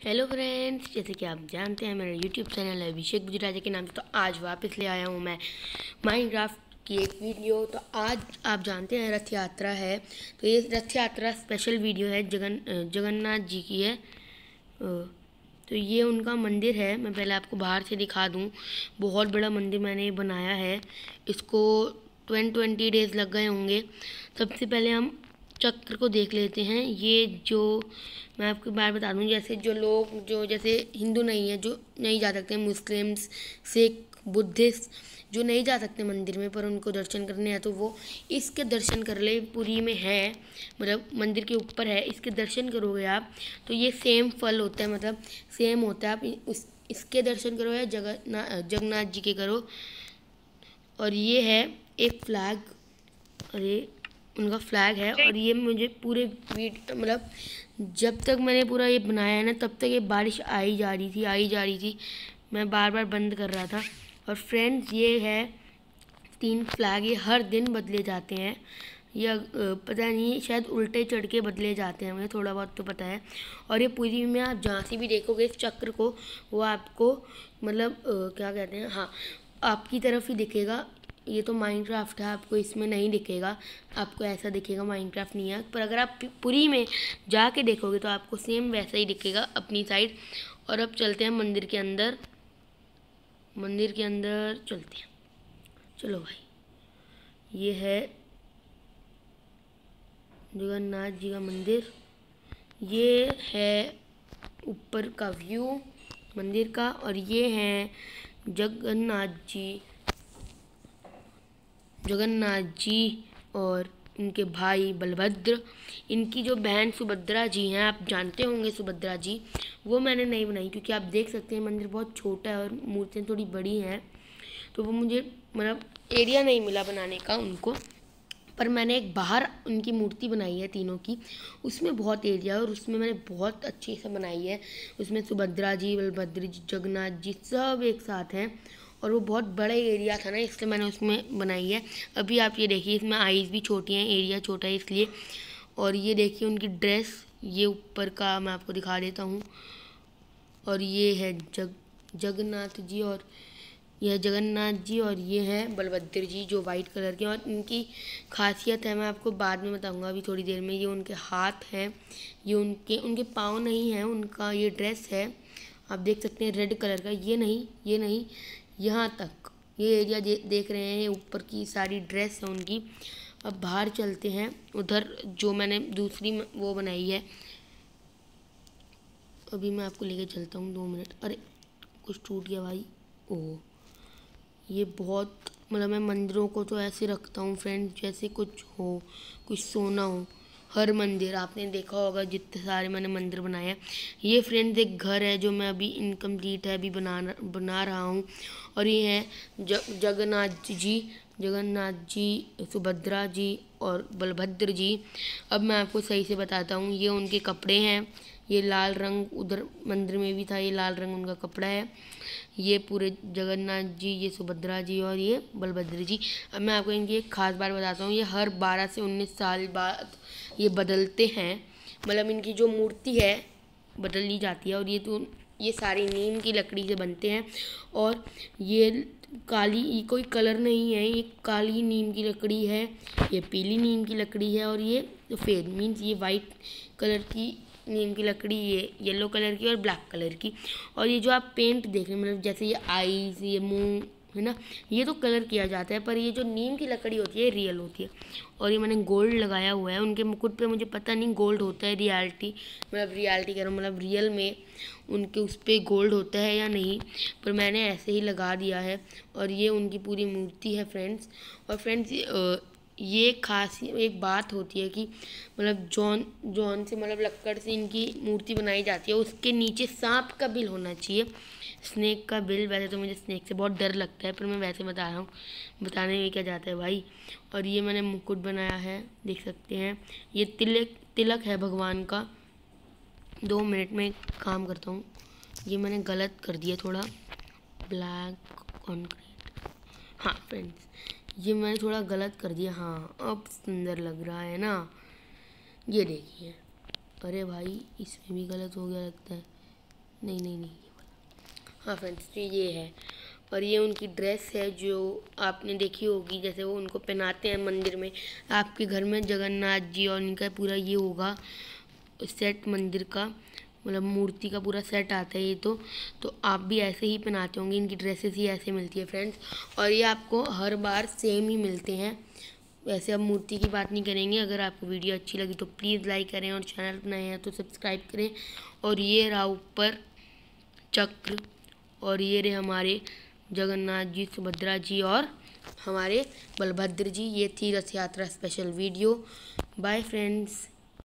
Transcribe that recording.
Hello friends जैसे कि आप जानते हैं, मेरा यूट्यूब चैनल है अभिषेक गुजराजा के नाम से तो आज वापस ले आया हूँ मैं माइनक्राफ्ट की एक वीडियो तो आज आप जानते हैं रथ यात्रा है। तो ये रथ यात्रा स्पेशल वीडियो है, जगन, जगन्नाथ जी की है। तो ये उनका मंदिर है। मैं पहले आपको बाहर से दिखा दूँ। बहुत बड़ा मंदिर मैंने बनाया है। इसको ट्वेंटी ट्वेंटी डेज़ लग गए होंगे। सबसे पहले हम चक्र को देख लेते हैं। ये जो मैं आपको बार बता दूँ, जैसे जो लोग, जो जैसे हिंदू नहीं है, जो नहीं जा सकते मुस्लिम्स, सिख, बुद्धिस्ट, जो नहीं जा सकते मंदिर में पर उनको दर्शन करने हैं तो वो इसके दर्शन कर ले, पुरी में है मतलब मंदिर के ऊपर है, इसके दर्शन करोगे आप तो ये सेम फल होता है मतलब सेम होता है। आप उस, इसके दर्शन करो या जगन्नाथ जगन्नाथ जी के करो। और ये है एक फ्लैग और ये उनका फ्लैग है और ये मुझे पूरे वीट मतलब जब तक मैंने पूरा ये बनाया है ना तब तक ये बारिश आई जा रही थी आई जा रही थी। मैं बार बार बंद कर रहा था। और फ्रेंड्स ये है तीन फ्लैग ये हर दिन बदले जाते हैं। या पता नहीं शायद उल्टे चढ़ के बदले जाते हैं मुझे थोड़ा बहुत तो पता है। और ये पूरी में आप जहाँ से भी देखोगे इस चक्र को वो आपको मतलब क्या कहते हैं हाँ आपकी तरफ़ ही दिखेगा। ये तो माइनक्राफ्ट है, आपको इसमें नहीं दिखेगा। आपको ऐसा दिखेगा माइनक्राफ्ट नहीं है। पर अगर आप पूरी में जाके देखोगे तो आपको सेम वैसा ही दिखेगा अपनी साइड और अब चलते हैं मंदिर के अंदर। मंदिर के अंदर चलते हैं। चलो भाई। ये है जगन्नाथ जी का मंदिर। ये है ऊपर का व्यू मंदिर का। और ये है जगन्नाथ जी जगन्नाथ जी और इनके भाई बलभद्र। इनकी जो बहन सुभद्रा जी हैं, आप जानते होंगे सुभद्रा जी। वो मैंने नहीं बनाई क्योंकि आप देख सकते हैं मंदिर बहुत छोटा है और मूर्तियाँ थोड़ी बड़ी हैं। तो वो मुझे मतलब एरिया नहीं मिला बनाने का उनको। पर मैंने एक बाहर उनकी मूर्ति बनाई है तीनों की। उसमें बहुत एरिया है और उसमें मैंने बहुत अच्छी से बनाई है। उसमें सुभद्रा जी, बलभद्र जी, जगन्नाथ जी सब एक साथ हैं। और वो बहुत बड़ा एरिया था ना, इसलिए मैंने उसमें बनाई है। अभी आप ये देखिए, इसमें आइज़ भी छोटी हैं एरिया छोटा है इसलिए। और ये देखिए, उनकी ड्रेस ये ऊपर का मैं आपको दिखा देता हूँ। और ये है जग, जगन्नाथ जी और यह जगन्नाथ जी और ये हैं बलभद्र जी जो वाइट कलर के और इनकी खासियत है, मैं आपको बाद में बताऊँगा अभी थोड़ी देर में। ये उनके हाथ हैं, ये उनके उनके पाँव नहीं हैं, उनका ये ड्रेस है। आप देख सकते हैं रेड कलर का। ये नहीं ये नहीं यहाँ तक। ये एरिया दे, देख रहे हैं ऊपर की सारी ड्रेस है उनकी। अब बाहर चलते हैं। उधर जो मैंने दूसरी वो बनाई है। अभी मैं आपको लेके चलता हूँ दो मिनट। अरे कुछ टूट गया भाई। ओह ये बहुत मतलब मैं मंदिरों को तो ऐसे रखता हूँ फ्रेंड जैसे कुछ हो कुछ सोना हो। हर मंदिर, आपने देखा होगा जितने सारे मैंने मंदिर बनाए हैं। ये फ्रेंड्स एक घर है जो मैं अभी इनकम्प्लीट है, अभी बना बना रहा हूँ। और ये है जगन्नाथ जी जगन्नाथ जी, सुभद्रा जी और बलभद्र जी। अब मैं आपको सही से बताता हूँ, ये उनके कपड़े हैं। ये लाल रंग उधर मंदिर में भी था, ये लाल रंग उनका कपड़ा है। ये पूरे जगन्नाथ जी, ये सुभद्रा जी और ये बलभद्र जी। अब मैं आपको इनकी एक खास बात बताता हूँ, ये हर बारह से उन्नीस साल बाद ये बदलते हैं। मतलब इनकी जो मूर्ति है, बदल ली जाती है और ये तो ये सारी नीम की लकड़ी से बनते हैं और ये काली, ये कोई कलर नहीं है, ये काली नीम की लकड़ी है, ये पीली नीम की लकड़ी है और ये सफ़ेद मीन्स ये वाइट कलर की नीम की लकड़ी, ये येलो कलर की और ब्लैक कलर की। और ये जो आप पेंट देख रहे हैं मतलब जैसे ये आईज, ये मुँह है ना? ये तो कलर किया जाता है, पर ये जो नीम की लकड़ी होती है रियल होती है। और ये मैंने गोल्ड लगाया हुआ है। उनके मुकुट पे मुझे पता नहीं गोल्ड होता है रियलिटी मतलब रियलिटी कह रहा हूँ मतलब रियल में उनके उस पर गोल्ड होता है या नहीं, पर मैंने ऐसे ही लगा दिया है। और ये उनकी पूरी मूर्ति है फ्रेंड्स और फ्रेंड्स ये खास, एक बात होती है कि मतलब जॉन जॉन से मतलब लक्कड़ से इनकी मूर्ति बनाई जाती है, उसके नीचे सांप का बिल होना चाहिए। स्नैक का बिल वैसे तो मुझे स्नैक से बहुत डर लगता है, पर मैं वैसे बता रहा हूँ। बताने में क्या जाता है भाई? और ये मैंने मुकुट बनाया है, देख सकते हैं। ये तिलक तिलक है भगवान का। दो मिनट में काम करता हूँ। ये मैंने गलत कर दिया थोड़ा। ब्लैक कॉन्क्रीट हाँ फ्रेंड्स ये मैंने थोड़ा गलत कर दिया। हाँ अब सुंदर लग रहा है ना। ये देखिए। अरे भाई, इसमें भी गलत हो गया लगता है। नहीं नहीं नहीं। हाँ फ्रेंड्स तो ये है। और ये उनकी ड्रेस है जो आपने देखी होगी, जैसे वो उनको पहनाते हैं मंदिर में। आपके घर में जगन्नाथ जी और इनका पूरा ये होगा सेट मंदिर का मतलब मूर्ति का पूरा सेट आता है ये तो। तो आप भी ऐसे ही पहनाते होंगे, इनकी ड्रेसेस ही ऐसे मिलती है फ्रेंड्स और ये आपको हर बार सेम ही मिलते हैं। वैसे अब मूर्ति की बात नहीं करेंगे, अगर आपको वीडियो अच्छी लगी तो प्लीज़ लाइक करें और चैनल नए हैं तो सब्सक्राइब करें। और ये रहा ऊपर चक्र और ये रहे हमारे जगन्नाथ जी, सुभद्रा जी और हमारे बलभद्र जी। ये थी रथ यात्रा स्पेशल वीडियो बाय फ्रेंड्स